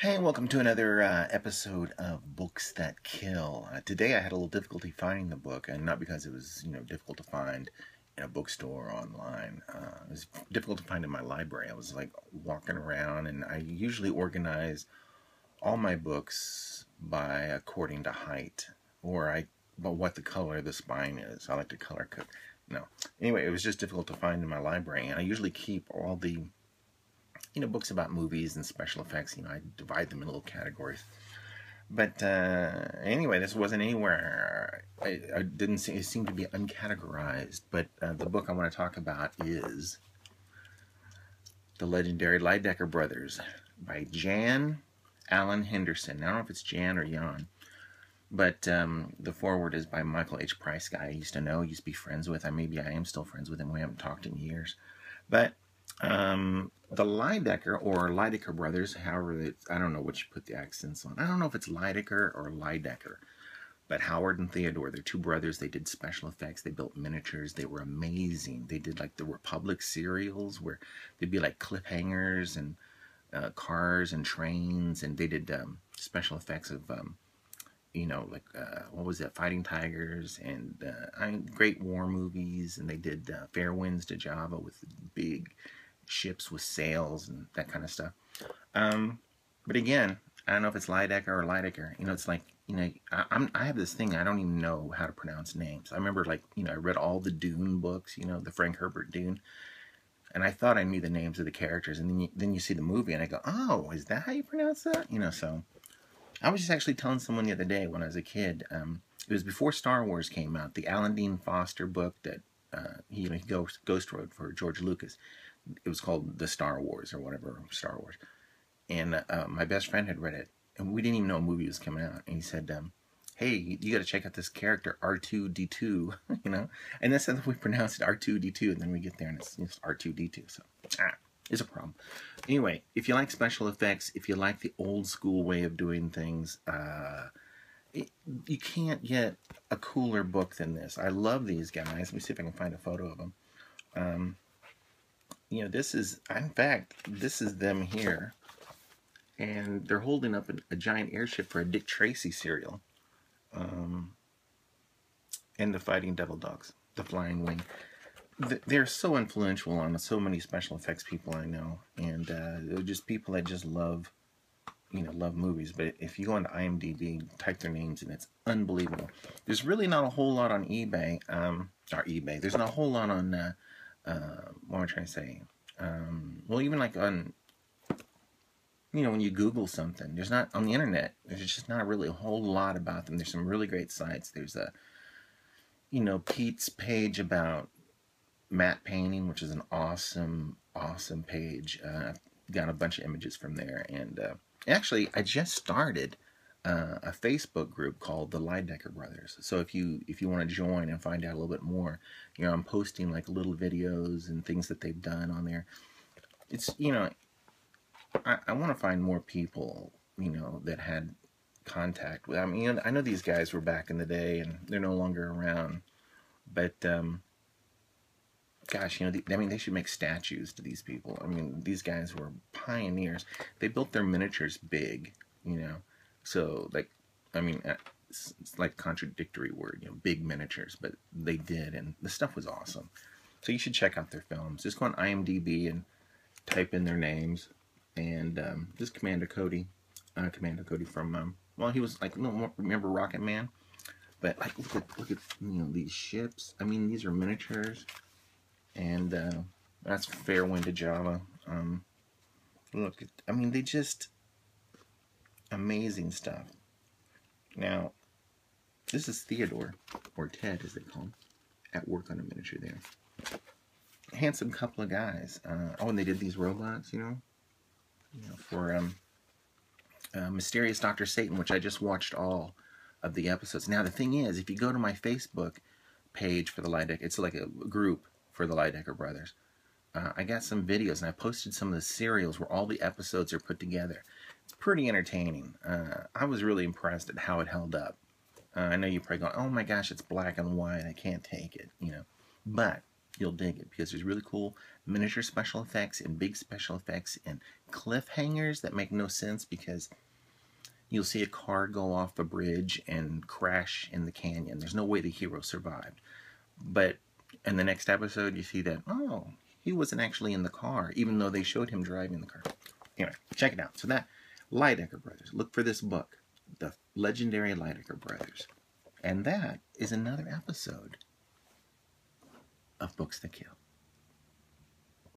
Hey, welcome to another uh, episode of Books That Kill. Uh, today I had a little difficulty finding the book, and not because it was, you know, difficult to find in a bookstore or online. Uh, it was difficult to find in my library. I was like walking around, and I usually organize all my books by according to height, or I, but what the color of the spine is. I like to color code. No. Anyway, it was just difficult to find in my library, and I usually keep all the you know, books about movies and special effects, you know, I divide them in little categories. But uh, anyway, this wasn't anywhere. I, I didn't see, it seemed to be uncategorized. But uh, the book I want to talk about is The Legendary Lydecker Brothers by Jan Alan Henderson. I don't know if it's Jan or Jan. But um, the foreword is by Michael H. Price, guy I used to know, used to be friends with. I maybe I am still friends with him. We haven't talked in years. But um, the Lydecker or Lydecker brothers, however, they, I don't know what you put the accents on. I don't know if it's Lydecker or Lydecker, but Howard and Theodore, they're two brothers. They did special effects. They built miniatures. They were amazing. They did like the Republic serials where they'd be like cliffhangers and uh, cars and trains, and they did um, special effects of, um, you know, like uh, what was it, Fighting Tigers and uh, I mean, great war movies, and they did uh, Fair Winds to Java with big ships with sails and that kind of stuff. Um, but again, I don't know if it's Lydecker or Lydecker. You know, it's like you know, I, am I have this thing I don't even know how to pronounce names. I remember like you know I read all the Dune books, you know, the Frank Herbert Dune, and I thought I knew the names of the characters, and then you, then you see the movie, and I go, oh, is that how you pronounce that? You know, so I was just actually telling someone the other day when I was a kid. Um, it was before Star Wars came out. The Alan Dean Foster book that uh, he, you know, he ghost, ghost wrote for George Lucas it was called the Star Wars or whatever Star Wars, and uh, my best friend had read it, and we didn't even know a movie was coming out, and he said, um, "Hey, you got to check out this character R two D two, you know," and that's how we pronounce it R two D two, and then we get there and it's, it's R two D two, so ah, it's a problem. Anyway, if you like special effects, if you like the old school way of doing things, uh, it, you can't get a cooler book than this. I love these guys. Let me see if I can find a photo of them. Um, you know, this is, in fact, this is them here. And they're holding up a, a giant airship for a Dick Tracy serial. Um, and the Fighting Devil Dogs, the Flying Wing. They're so influential on so many special effects people I know. And uh, they're just people that just love, you know, love movies. But if you go into IMDb, type their names, and it's unbelievable. There's really not a whole lot on eBay. Um, or eBay. There's not a whole lot on... Uh, uh, what am I trying to say? Um, well, even like on, you know, when you Google something, there's not on the internet. There's just not really a whole lot about them. There's some really great sites. There's a, you know, Pete's page about matte painting, which is an awesome, awesome page. Uh, got a bunch of images from there, and uh, actually, I just started uh, a Facebook group called the Lydecker Brothers. So if you if you want to join and find out a little bit more, you know, I'm posting like little videos and things that they've done on there. It's you know, I, I want to find more people, you know, that had contact with. I mean, I know these guys were back in the day and they're no longer around, but um, gosh, you know, the, I mean, they should make statues to these people. I mean, these guys were pioneers. They built their miniatures big, you know so like, I mean, uh, it's, it's like contradictory word, you know, big miniatures, but they did, and the stuff was awesome. So you should check out their films. Just go on IMDb and type in their names, and um, this Commander Cody, uh, Commander Cody from, um, well, he was like, no, remember Rocket Man? But like, look at look at you know these ships. I mean, these are miniatures, and uh, that's Fair Wind to Java. Um, look, I mean, they just amazing stuff. Now, this is Theodore, or Ted as they call him, at work on a miniature there. Handsome couple of guys. Uh, oh, and they did these robots, you know, you know for um, uh, Mysterious Dr. Satan, which I just watched all of the episodes. Now, the thing is, if you go to my Facebook page for the Lydecker, it's like a group for the Lydecker brothers. Uh, I got some videos, and I posted some of the serials where all the episodes are put together. It's pretty entertaining. Uh, I was really impressed at how it held up. Uh, I know you're probably going, oh my gosh, it's black and white. I can't take it, you know. But you'll dig it because there's really cool miniature special effects and big special effects and cliffhangers that make no sense because you'll see a car go off a bridge and crash in the canyon. There's no way the hero survived. But in the next episode, you see that, oh, he wasn't actually in the car, even though they showed him driving the car. Anyway, check it out. So that, Lydecker Brothers. Look for this book, The Legendary Lydecker Brothers. And that is another episode of Books That Kill.